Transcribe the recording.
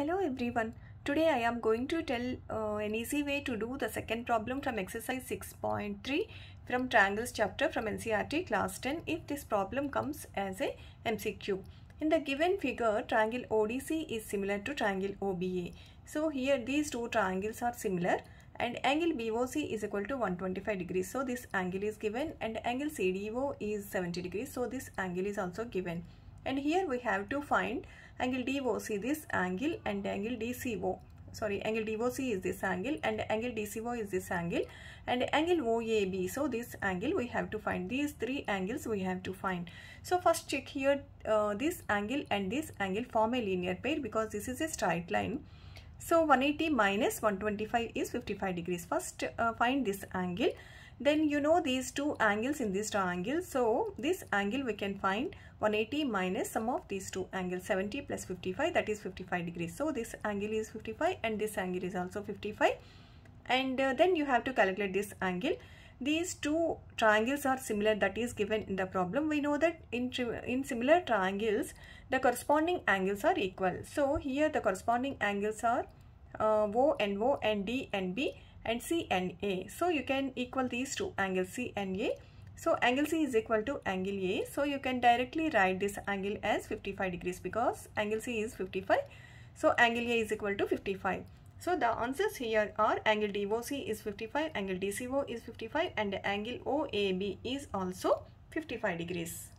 Hello everyone. Today I am going to tell uh, an easy way to do the second problem from exercise 6.3 from triangles chapter from NCERT class 10 if this problem comes as a MCQ. In the given figure triangle ODC is similar to triangle OBA. So here these two triangles are similar and angle BOC is equal to 125 degrees. So this angle is given and angle CDO is 70 degrees. So this angle is also given and here we have to find angle DOC this angle and angle DCO sorry angle DOC is this angle and angle DCO is this angle and angle OAB so this angle we have to find. These three angles we have to find. So first check here uh, this angle and this angle form a linear pair because this is a straight line. So 180 minus 125 is 55 degrees. First uh, find this angle then you know these two angles in this triangle. So this angle we can find 180 minus sum of these two angles 70 plus 55 that is 55 degrees. So this angle is 55 and this angle is also 55 and uh, then you have to calculate this angle. These two triangles are similar that is given in the problem. We know that in in similar triangles the corresponding angles are equal. So here the corresponding angles are uh, O and O and D and B and C and A. So you can equal these two angles C and A. So angle C is equal to angle A. So you can directly write this angle as 55 degrees because angle C is 55. So angle A is equal to 55. So the answers here are angle DOC is 55, angle DCO is 55 and angle OAB is also 55 degrees.